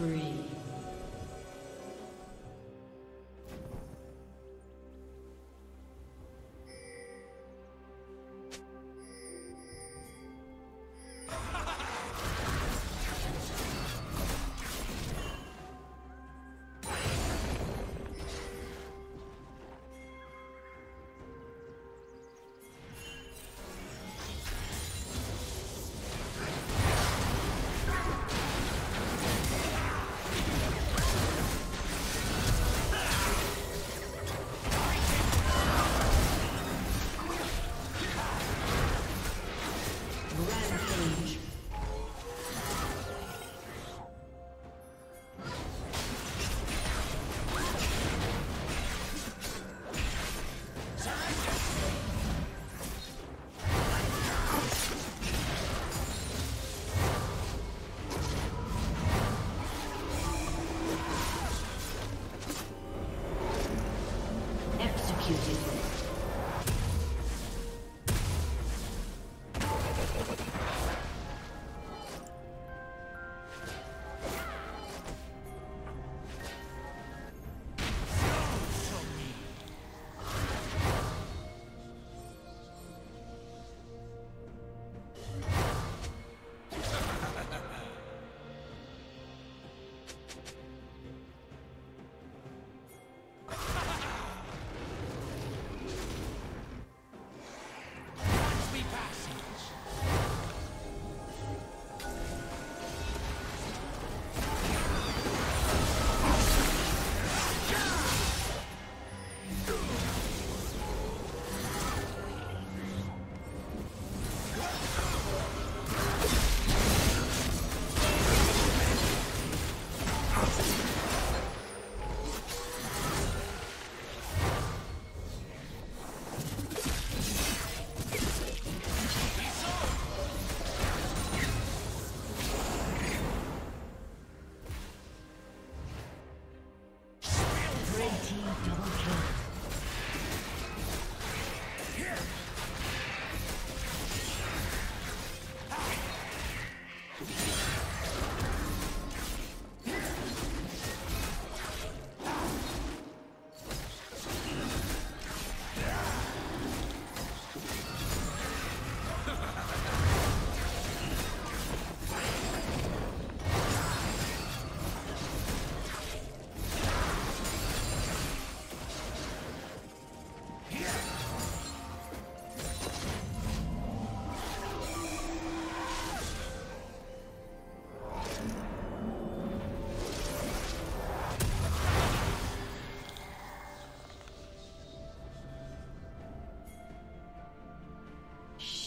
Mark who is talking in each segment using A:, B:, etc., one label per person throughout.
A: Spree.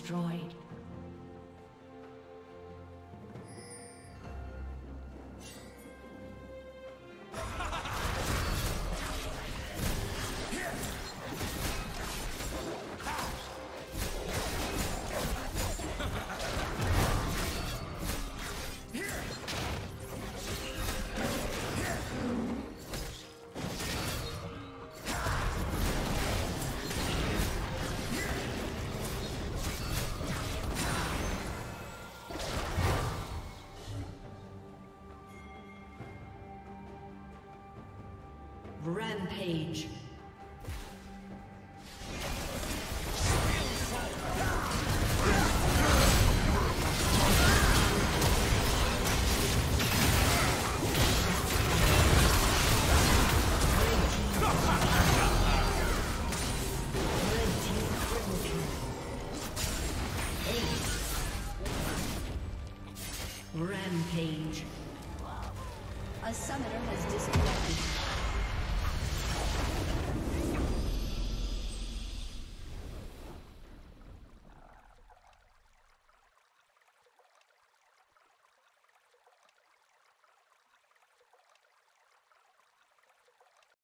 A: Destroyed. Rampage. Rampage. A summoner has.